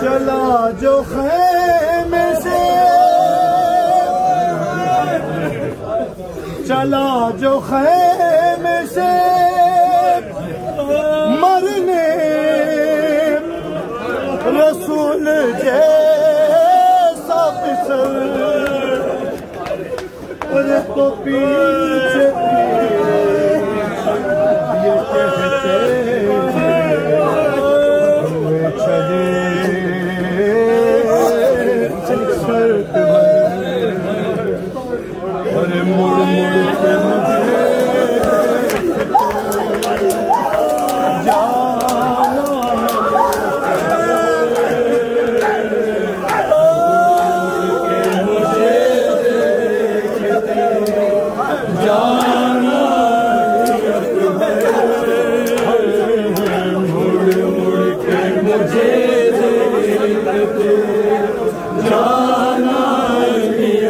چلا جو خیمے سے چلا جو خیمے سے مرنے رسول جے But if the bees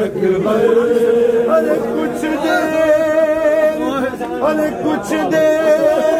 اکبر کچھ دے کچھ دے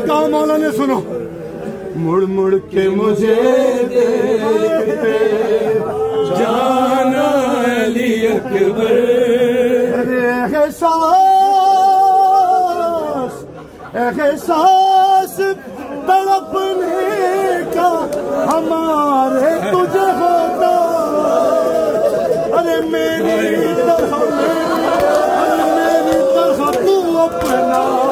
بتاؤ مولا نے سنو۔ مڑ مڑ کے مجھے دیکھتے جانا علی اکبر۔ احساس احساس تڑپنے کا ہمارے تجھے ہوتا۔ ارے میری طرح میری طرح تو اپنا۔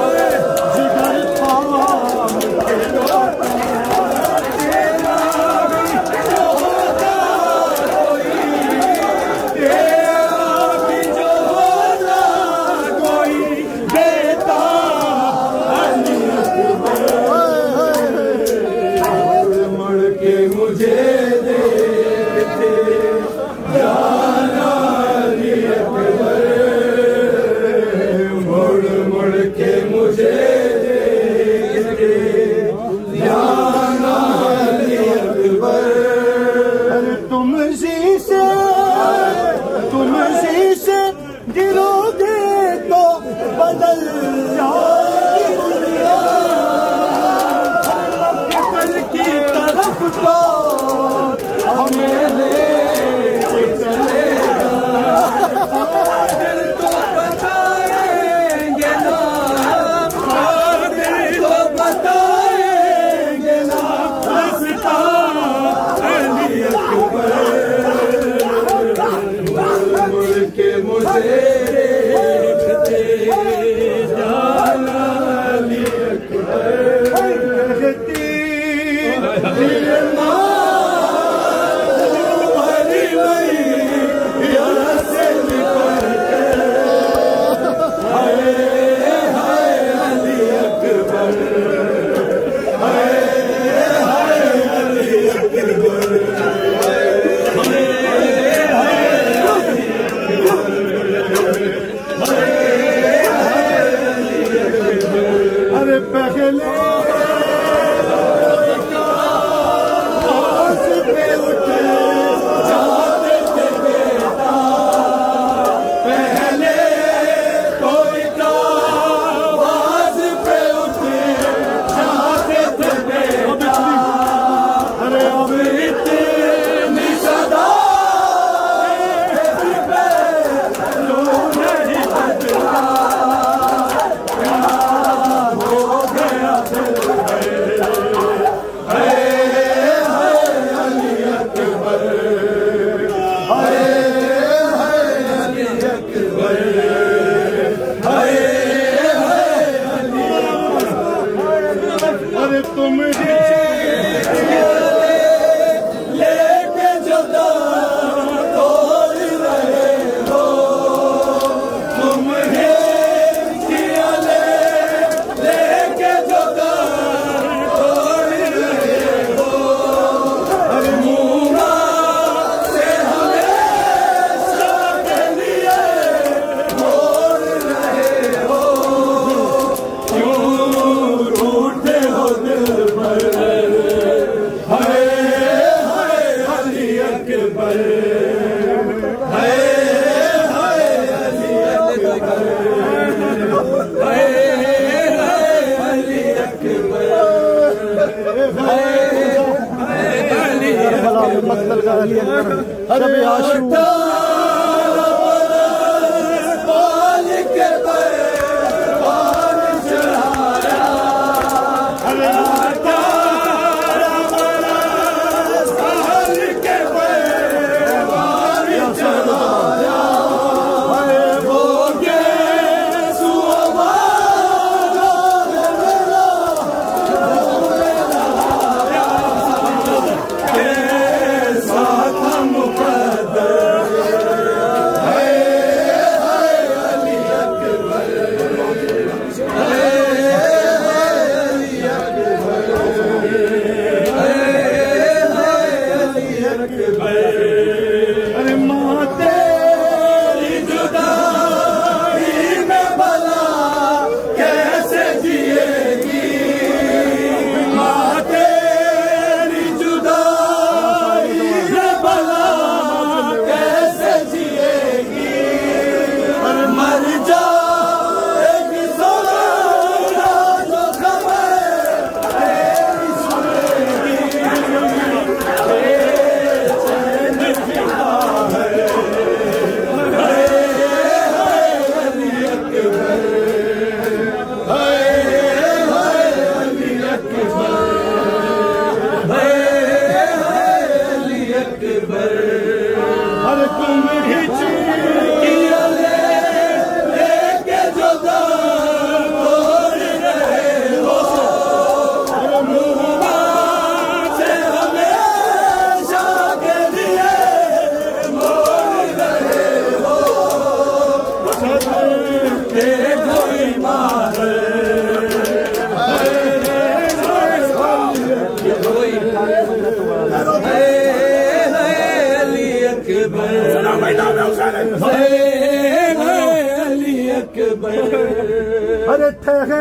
Hare مقتل کا علی اکبر شب ارے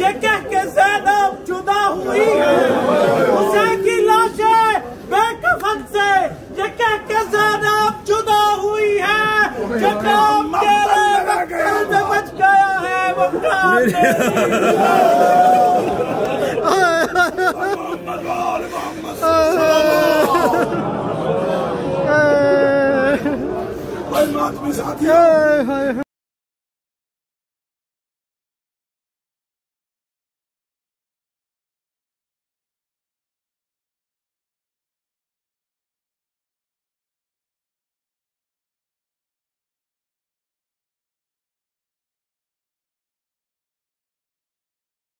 یہ کہہ کے زینب جدا ہوئی ہے۔ حسین کی لاشیں بے کفن سے۔ یہ کہہ کے زینب جدا ہوئی ہے۔ جو کام تیرے وقتوں سے بچ گیا ہے وہ کام Yeah, yeah, yeah.